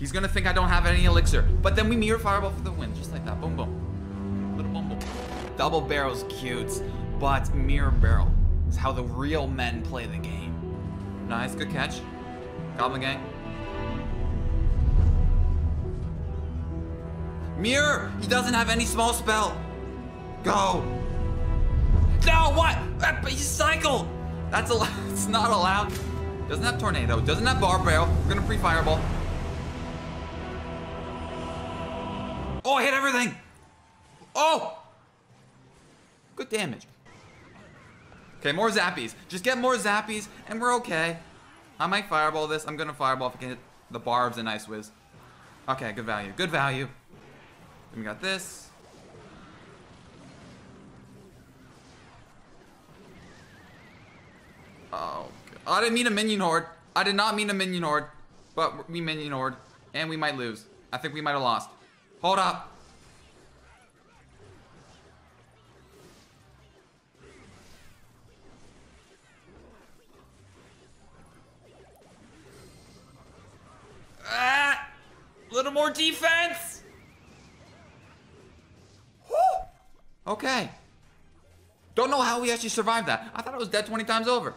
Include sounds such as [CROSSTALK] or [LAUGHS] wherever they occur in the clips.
He's gonna think I don't have any elixir. But then we mirror fireball for the win, just like that. Boom, boom. Little boom, boom. Double barrel's cute, but mirror barrel is how the real men play the game. Nice, good catch. Goblin gang. Mirror! He doesn't have any small spell. Go! No, what? That he cycle! That's a [LAUGHS] it's not allowed. Doesn't have tornado, doesn't have barb barrel. We're gonna pre-fireball. Oh, I hit everything! Oh! Good damage. Okay, more zappies. Just get more zappies, and we're okay. I might fireball this. I'm gonna fireball if I can hit the barbs and ice wiz. Okay, good value. Good value. Then we got this. Oh, I didn't mean a minion horde. I did not mean a minion horde, but we minion horde, and we might lose. I think we might have lost. Hold up. Ah! Little more defense! Whew. Okay. Don't know how we actually survived that. I thought it was dead 20 times over.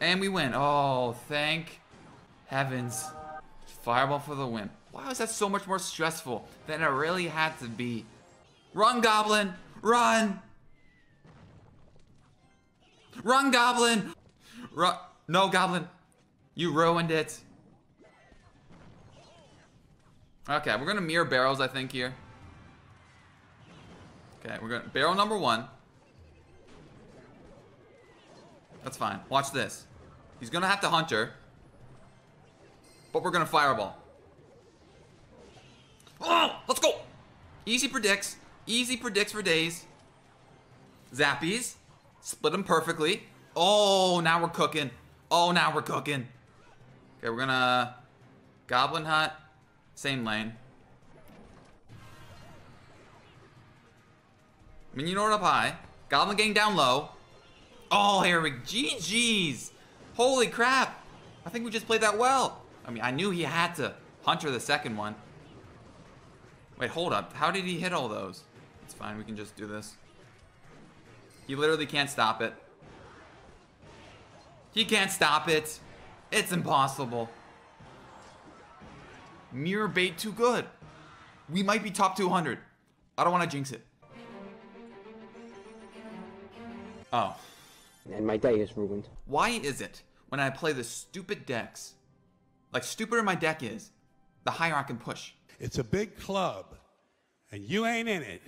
And we win. Oh, thank heavens. Fireball for the win. Why was that so much more stressful than it really had to be? Run, Goblin! Run! Run, Goblin! Run! No, Goblin. You ruined it. Okay, we're gonna mirror barrels, I think, here. Okay, we're gonna barrel number one. That's fine. Watch this. He's gonna have to hunter. But we're gonna fireball. Oh, let's go! Easy predicts. Easy predicts for days. Zappies. Split them perfectly. Oh, now we're cooking. Oh, now we're cooking. Okay, we're gonna... Goblin Hut. Same lane. Minion Horde up high. Goblin Gang down low. Oh, here we GG's. Holy crap. I think we just played that well. I mean, I knew he had to hunter the second one. Wait, hold up. How did he hit all those? It's fine. We can just do this. He literally can't stop it. He can't stop it. It's impossible. Mirror bait too good. We might be top 200. I don't want to jinx it. Oh. And my day is ruined. Why is it when I play the stupid decks, like stupider my deck is, the higher I can push? It's a big club, and you ain't in it.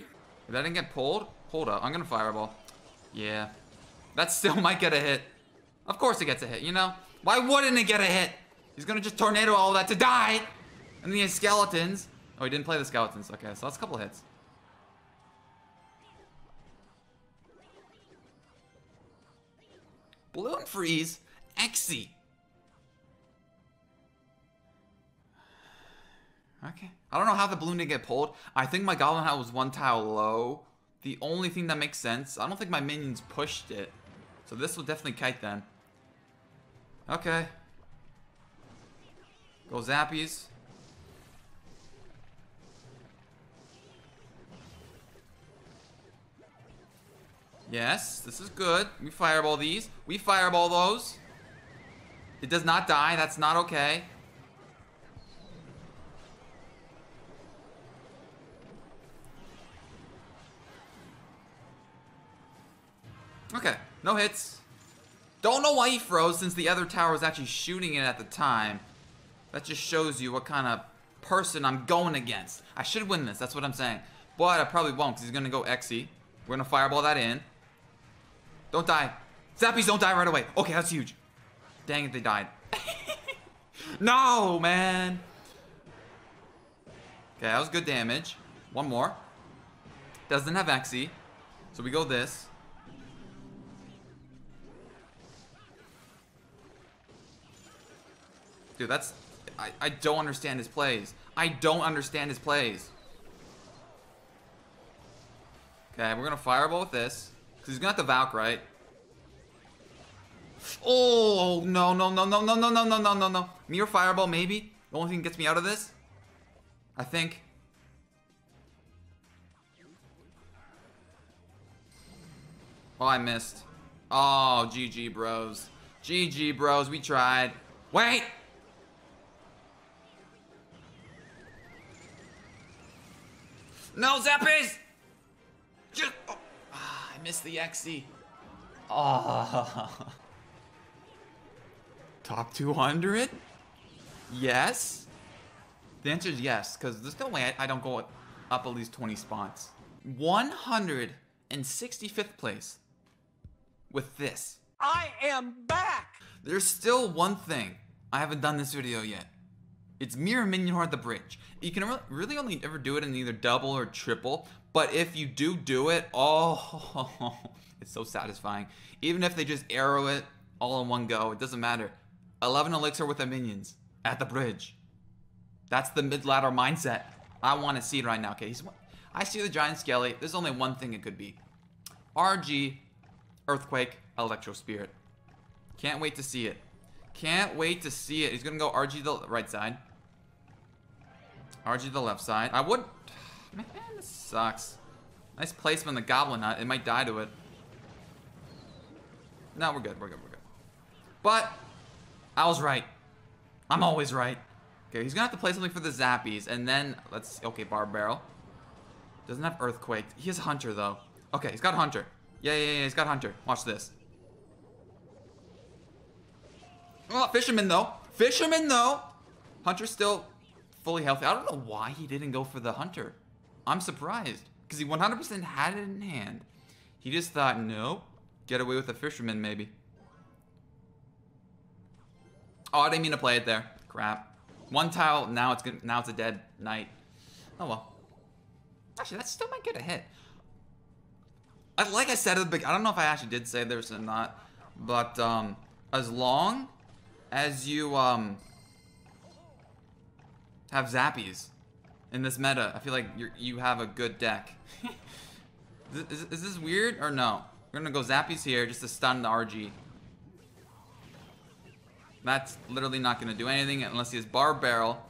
If that didn't get pulled, hold up. I'm gonna fireball. Yeah. That still [LAUGHS] might get a hit. Of course it gets a hit, you know? Why wouldn't it get a hit? He's gonna just tornado all that to die! And then he has skeletons. Oh, he didn't play the skeletons. Okay, so that's a couple hits. Balloon freeze? Exy. [SIGHS] Okay. I don't know how the balloon didn't get pulled. I think my Goblin Hut was one tile low. The only thing that makes sense. I don't think my minions pushed it. So this will definitely kite then. Okay. Go Zappies. Yes, this is good. We fireball these. We fireball those. It does not die. That's not okay. No hits. Don't know why he froze since the other tower was actually shooting it at the time. That just shows you what kind of person I'm going against. I should win this, that's what I'm saying. But I probably won't because he's going to go Xe. We're going to fireball that in. Don't die. Zappies don't die right away. Okay, that's huge. Dang it, they died. [LAUGHS] no, man. Okay, that was good damage. One more. Doesn't have Xe. So we go this. Dude, that's... I, I don't understand his plays. I don't understand his plays. Okay, we're gonna fireball with this. Because he's gonna have to Valk, right? Oh, no, no, no, no, no, no, no, no, no, no, no. Mirror fireball, maybe? The only thing that gets me out of this, I think. Oh, I missed. Oh, GG, bros. GG, bros. We tried. Wait! No, Zappies! Just. Oh, ah, I missed the XE. Oh. Top 200? Yes? The answer is yes, because there's no way I, I don't go up at least 20 spots. 165th place with this. I am back! There's still one thing I haven't done this video yet. It's Mirror Minion Horde the Bridge. You can re- really only ever do it in either double or triple, but if you do do it, oh, [LAUGHS] it's so satisfying. Even if they just arrow it all in one go, it doesn't matter. 11 elixir with the minions at the bridge. That's the mid ladder mindset. I want to see it right now. Okay, he's, I see the giant skelly. There's only one thing it could be. RG, Earthquake, Electro Spirit. Can't wait to see it. Can't wait to see it. He's gonna go RG the right side. RG to the left side. I would. Man, this sucks. Nice placement the Goblin Hut. It might die to it. No, we're good. We're good. We're good. But I was right. I'm always right. Okay, he's gonna have to play something for the Zappies, and then let's. Okay, Barb Barrel. Doesn't have Earthquake. He has Hunter though. Okay, he's got Hunter. Yeah, yeah, yeah. He's got Hunter. Watch this. Oh, Fisherman though. Fisherman though. Hunter's still fully healthy. I don't know why he didn't go for the Hunter. I'm surprised because he 100% had it in hand. He just thought, nope, get away with the Fisherman maybe. Oh, I didn't mean to play it there. Crap. One tile. Now it's good. Now it's a dead knight. Oh well. Actually, that still might get a hit. I, like I said at the beginning, I don't know if I actually did say this or not, but um, as long as you um have zappies in this meta, I feel like you you have a good deck. is, [LAUGHS] is, is this weird or no? We're gonna go zappies here just to stun the RG. That's literally not gonna do anything unless he has barb barrel.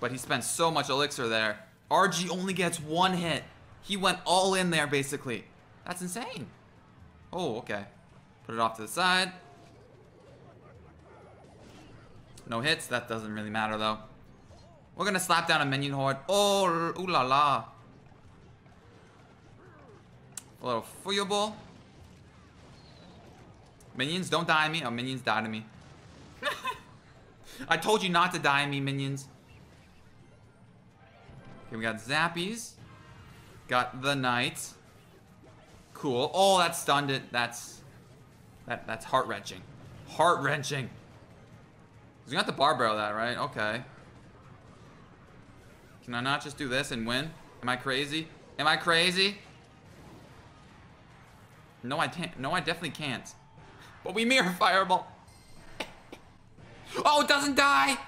But he spent so much elixir there. RG only gets one hit. He went all in there basically. That's insane. Oh, okay. Put it off to the side. No hits, that doesn't really matter though. We're gonna slap down a minion horde. Oh, ooh la la. A little foyable. Minions, don't die on me. Oh, minions die to me. [LAUGHS] I told you not to die on me, minions. Okay, we got Zappies. Got the Knight. Cool. Oh, that stunned it. That's... That, that's heart-wrenching. Heart-wrenching. You got the barb barrel that, right? Okay. Can I not just do this and win? Am I crazy? Am I crazy? No, I can't. No, I definitely can't. But we mirror fireball. oh, it doesn't die!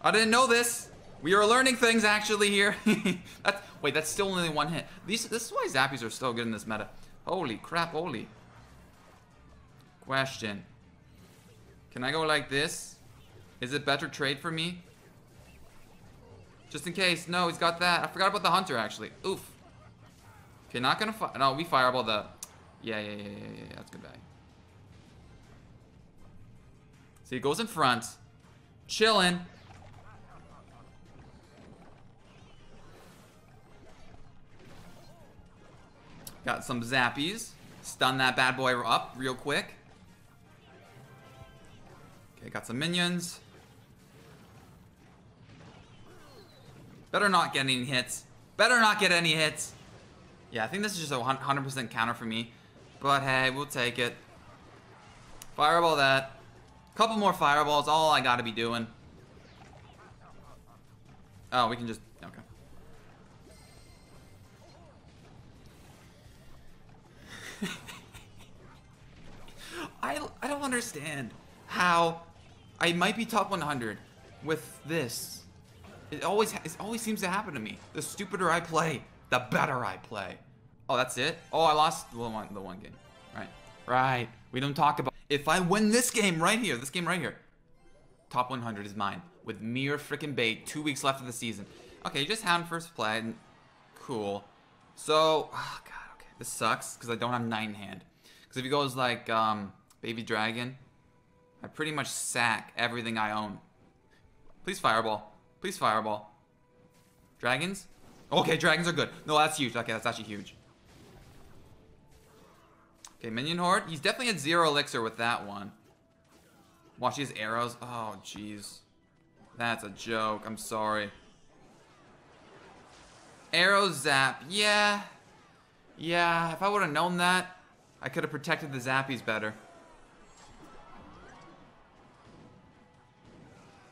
I didn't know this. We are learning things actually here. [LAUGHS] that's, wait, that's still only one hit. These, this is why Zappies are still good in this meta. Holy crap, holy. Question. Can I go like this? Is it better trade for me? Just in case. No, he's got that. I forgot about the hunter, actually. Oof. Okay, not gonna fire. No, we fireball the... Yeah, yeah, yeah, yeah, yeah. That's good value. See, he goes in front. Chilling. Got some zappies. Stun that bad boy up real quick. Got some minions. Better not get any hits. Better not get any hits. Yeah, I think this is just a 100% counter for me. But hey, we'll take it. Fireball that. Couple more fireballs, all I gotta be doing. Oh, we can just... Okay. [LAUGHS] I, I don't understand how I might be top 100 with this. It always it always seems to happen to me. The stupider I play, the better I play. Oh, that's it? Oh, I lost the one, the one game. Right. Right. We don't talk about... If I win this game right here, this game right here, top 100 is mine. With mirror freaking bait, two weeks left of the season. Okay, just Hound first play. Cool. So, oh god, okay. This sucks, because I don't have Nine Hand. Because if he goes like, um, Baby Dragon, I pretty much sack everything I own. Please Fireball. Please Fireball. Dragons? Okay, dragons are good. No, that's huge. Okay, that's actually huge. Okay, Minion Horde. He's definitely at zero elixir with that one. Watch these arrows. Oh, jeez. That's a joke. I'm sorry. Arrow zap. Yeah. Yeah, if I would have known that, I could have protected the zappies better.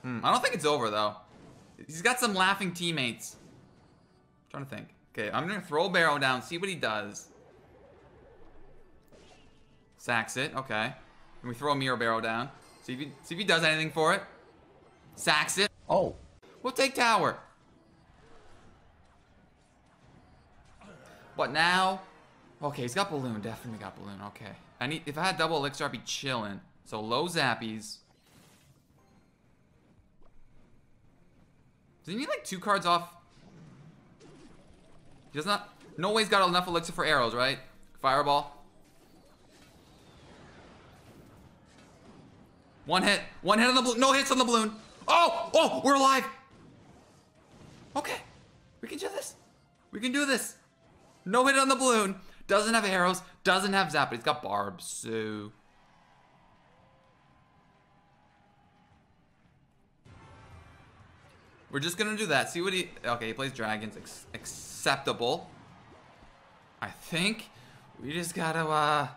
Hmm, I don't think it's over, though. He's got some laughing teammates. I'm trying to think. Okay, I'm gonna throw a barrel down, see what he does. Sacks it, okay. And we throw a mirror barrel down. See if he, see if he does anything for it. Sacks it. Oh. We'll take tower. But now? Okay, he's got balloon. Definitely got balloon. Okay. I need. If I had double elixir, I'd be chilling. So low zappies. Does he need like two cards off? He does not. No way he's got enough elixir for arrows, right? Fireball. One hit. One hit on the balloon. No hits on the balloon. Oh! Oh! We're alive! Okay. We can do this. We can do this. No hit on the balloon. Doesn't have arrows. Doesn't have zap, but he's got barbs, so... We're just gonna do that. See what he... Okay, he plays dragons. Ex acceptable. I think. We just gotta, uh...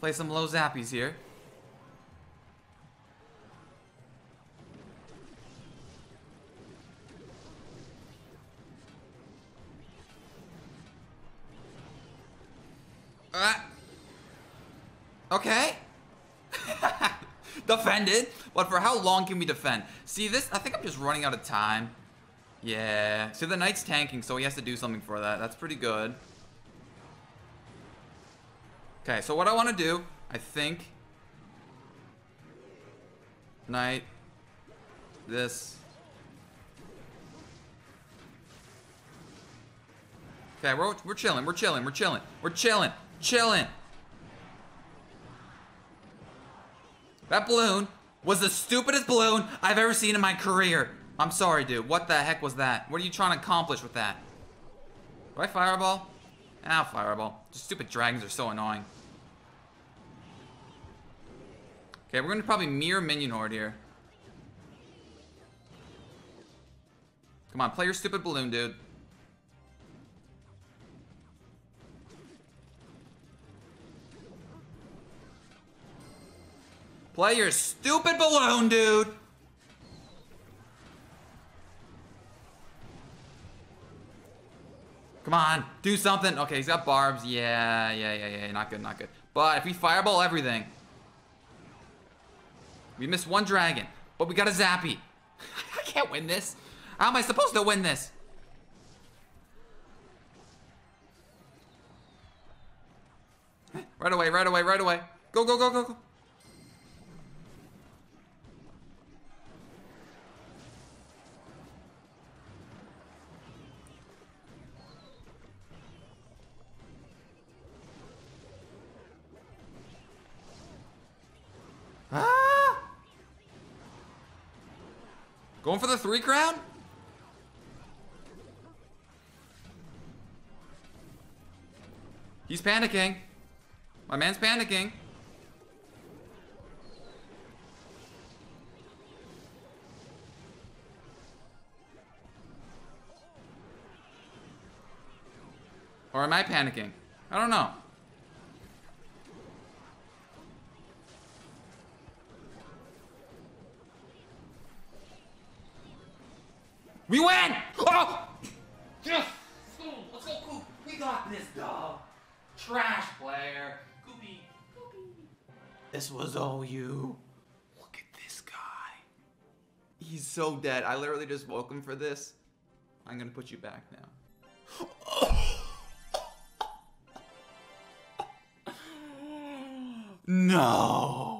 Play some low zappies here. Defended. But for how long can we defend? See this? I think I'm just running out of time. Yeah. See the knight's tanking, so he has to do something for that. That's pretty good. Okay, so what I want to do, I think. Knight. This. Okay, we're, we're chilling, we're chilling, we're chilling, we're chilling. Chilling. That balloon was the stupidest balloon I've ever seen in my career. I'm sorry, dude. What the heck was that? What are you trying to accomplish with that? Do I fireball? Ah, fireball. Just stupid dragons are so annoying. Okay, we're gonna probably mirror minion horde here. Come on, play your stupid balloon, dude. Play your stupid balloon, dude. Come on, do something. Okay, he's got barbs. Yeah, yeah, yeah, yeah. Not good, not good. But if we fireball everything, we miss one dragon, but we got a zappy. [LAUGHS] I can't win this. How am I supposed to win this? Right away, right away, right away. Go, go, go, go, go. Going for the three crown? He's panicking. My man's panicking. Or am I panicking? I don't know. We win! Oh! Yes! Let's go, Coop! We got this, dog! Trash player! Koopy! This was all you. Look at this guy. He's so dead. I literally just woke him for this. I'm gonna put you back now. [GASPS] no!